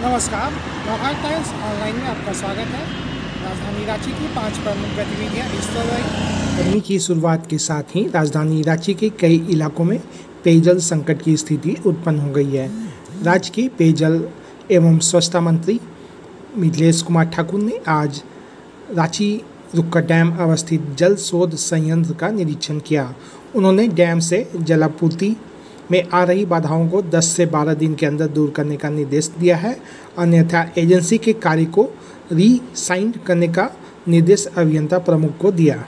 नमस्कार Navbharat times online में आपका स्वागत है। राजधानी रांची की पाँच प्रमुख गतिविधियाँ इस गर्मी की शुरुआत के साथ ही राजधानी रांची के कई इलाकों में पेयजल संकट की स्थिति उत्पन्न हो गई है। राज्य के पेयजल एवं स्वच्छता मंत्री मिथिलेश कुमार ठाकुर ने आज रांची रुक्का डैम अवस्थित जल शोध संयंत्र का निरीक्षण किया। उन्होंने डैम से जलापूर्ति में आ रही बाधाओं को 10 से 12 दिन के अंदर दूर करने का निर्देश दिया है। अन्यथा एजेंसी के कार्य को रीसाइंड करने का निर्देश अभियंता प्रमुख को दिया।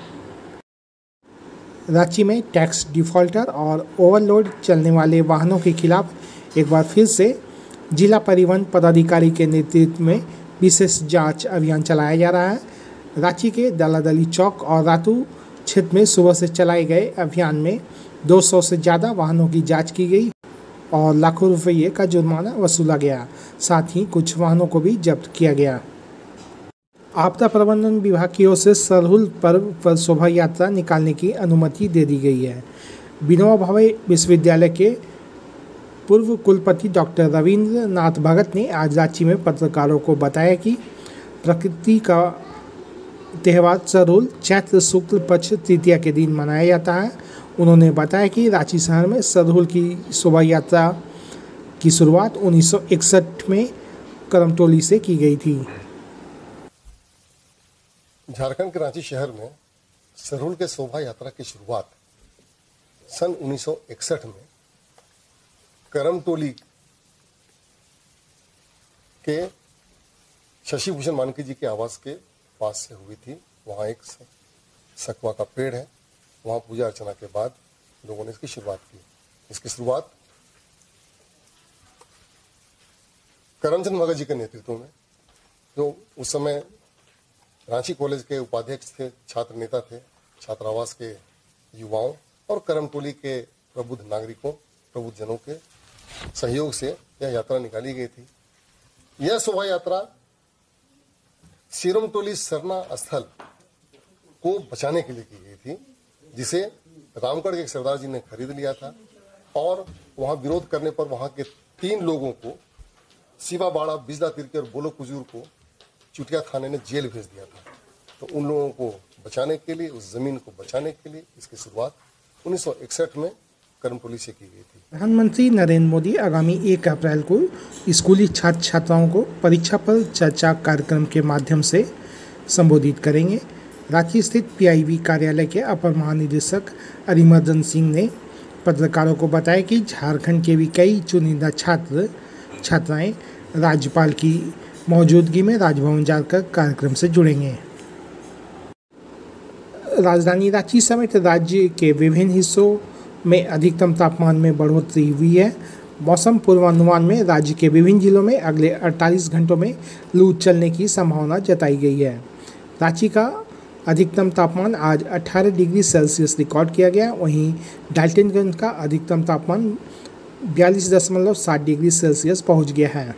रांची में टैक्स डिफॉल्टर और ओवरलोड चलने वाले वाहनों के खिलाफ एक बार फिर से जिला परिवहन पदाधिकारी के नेतृत्व में विशेष जाँच अभियान चलाया जा रहा है। रांची के दलादली चौक और रातू क्षेत्र में सुबह से चलाए गए अभियान में 200 से ज़्यादा वाहनों की जाँच की गई और लाखों रुपये का जुर्माना वसूला गया। साथ ही कुछ वाहनों को भी जब्त किया गया। आपदा प्रबंधन विभाग की ओर से सरहुल पर्व पर शोभा यात्रा निकालने की अनुमति दे दी गई है। विनोबा भावे विश्वविद्यालय के पूर्व कुलपति डॉक्टर रविंद्र नाथ भगत ने आज रांची में पत्रकारों को बताया कि प्रकृति का त्यौहार सरहुल चैत्र शुक्ल पक्ष तृतीया के दिन मनाया जाता है उन्होंने बताया कि रांची शहर में सरहुल की शोभा यात्रा की शुरुआत 1961 में करमटोली से की गई थी। झारखंड के रांची शहर में सरहुल के शोभा यात्रा की शुरुआत सन 1961 में करमटोली के शशि भूषण मानकी जी के आवास के पास से हुई थी। वहाँ एक सकवा का पेड़ है। वहाँ पूजा अर्चना के बाद लोगों ने इसकी शुरुआत की। इसकी शुरुआत करमचंद भगत जी के नेतृत्व में, जो उस समय रांची कॉलेज के उपाध्यक्ष थे, छात्र नेता थे, छात्रावास के युवाओं और करमटोली के प्रबुद्ध नागरिकों प्रबुद्ध जनों के सहयोग से यह यात्रा निकाली गई थी। यह शोभा यात्रा सिरमटोली सरना स्थल को बचाने के लिए की गई थी। जिसे रामगढ़ के सरदार जी ने खरीद लिया था और वहाँ विरोध करने पर वहाँ के तीन लोगों को शिवा बाड़ा बिजला तिरके और बोलो कुजूर को चुटिया थाने ने जेल भेज दिया था। तो उन लोगों को बचाने के लिए, उस ज़मीन को बचाने के लिए इसकी शुरुआत 1961 में कर्मटोली से की गई थी। प्रधानमंत्री नरेंद्र मोदी आगामी एक अप्रैल को स्कूली छात्र छात्राओं को परीक्षा पर चर्चा कार्यक्रम के माध्यम से संबोधित करेंगे। रांची स्थित पीआईबी कार्यालय के अपर महानिदेशक अरिमर्दन सिंह ने पत्रकारों को बताया कि झारखंड के भी कई चुनिंदा छात्र, छात्राएँ राज्यपाल की मौजूदगी में राजभवन जाकर कार्यक्रम से जुड़ेंगे। राजधानी रांची समेत राज्य के विभिन्न हिस्सों में अधिकतम तापमान में बढ़ोतरी हुई है। मौसम पूर्वानुमान में राज्य के विभिन्न जिलों में अगले 48 घंटों में लू चलने की संभावना जताई गई है। रांची का अधिकतम तापमान आज 18 डिग्री सेल्सियस रिकॉर्ड किया गया। वहीं डाल्टनगंज का अधिकतम तापमान बयालीस दशमलव सात डिग्री सेल्सियस पहुँच गया है।